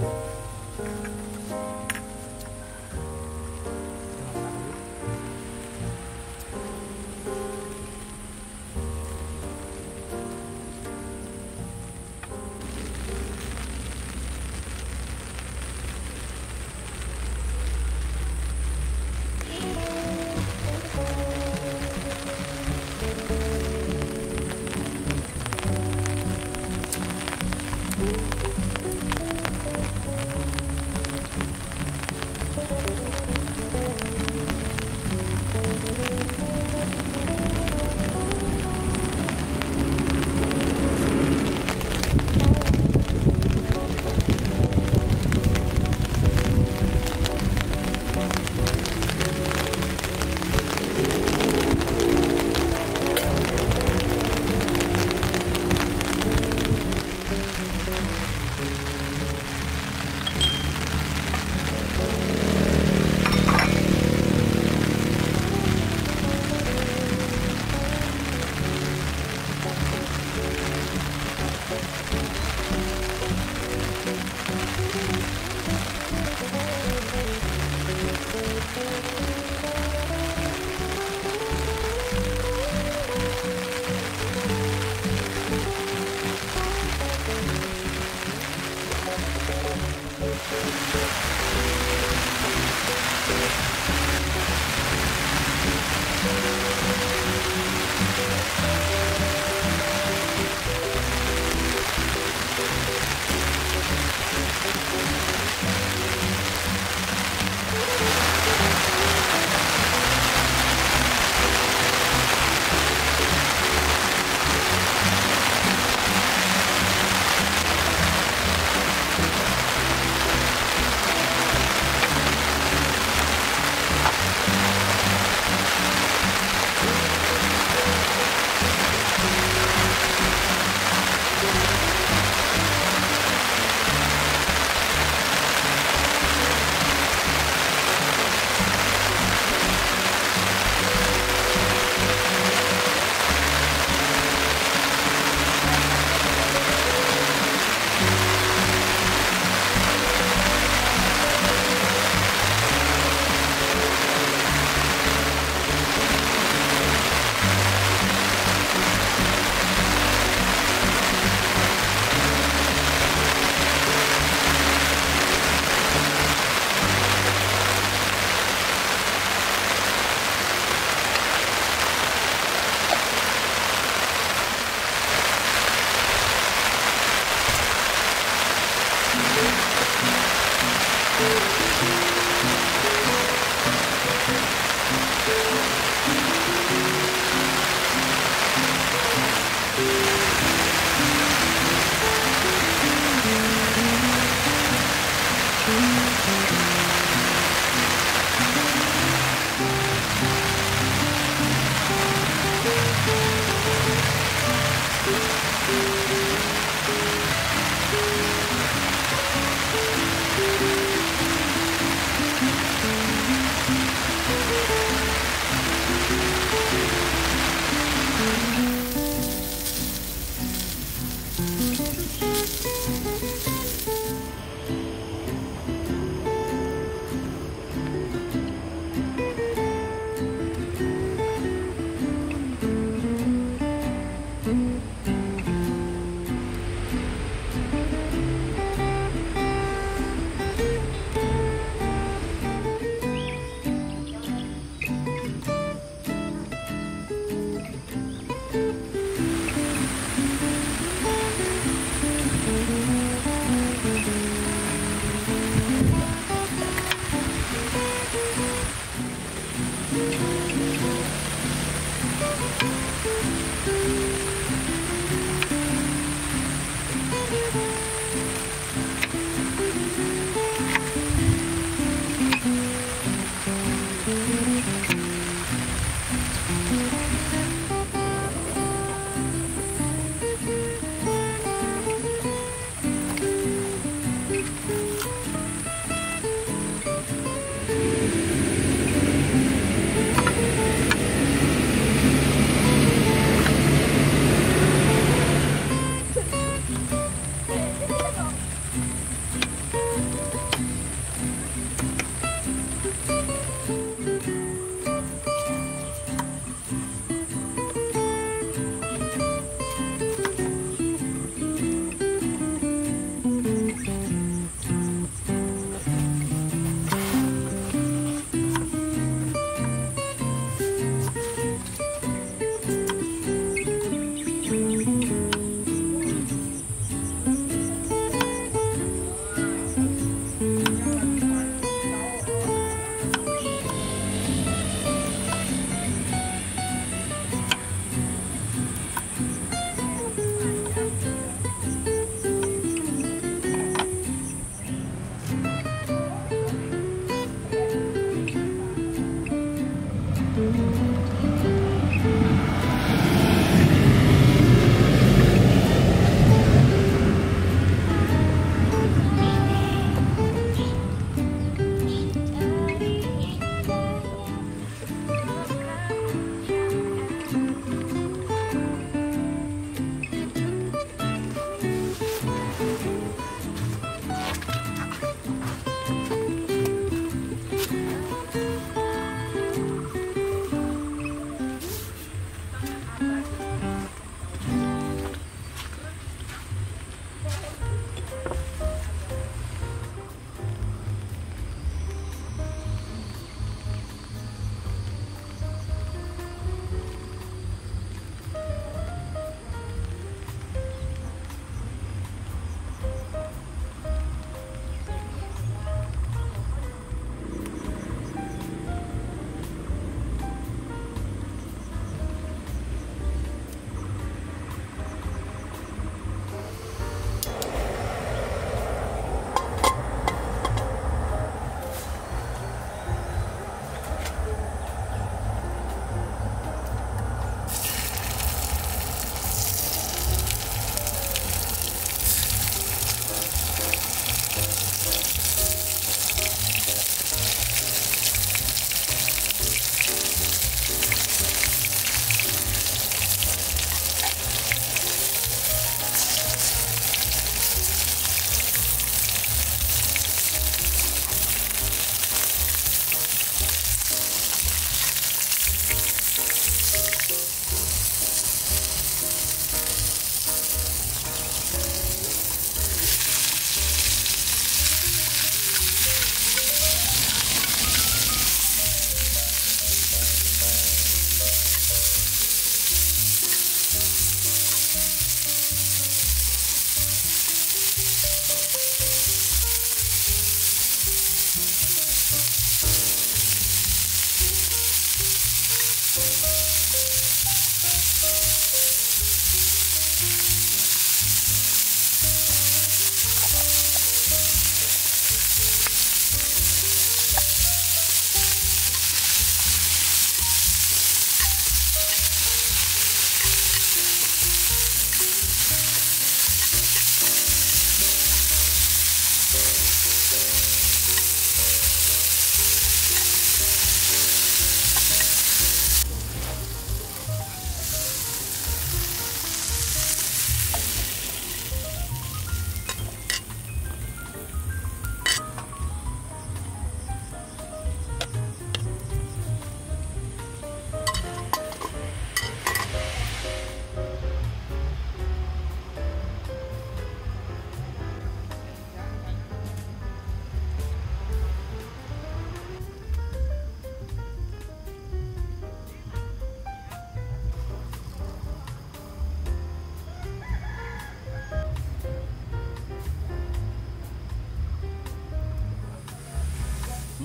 Bye.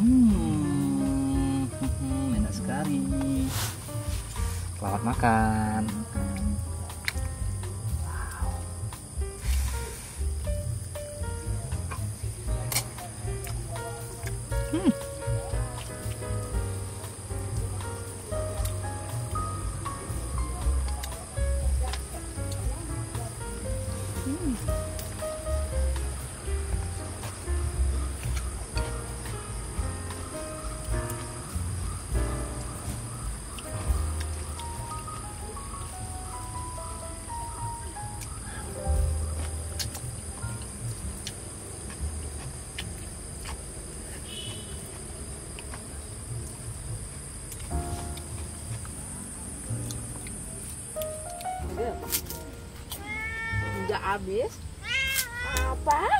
Hmm, enak sekali. Selamat makan. Habis. Apaan?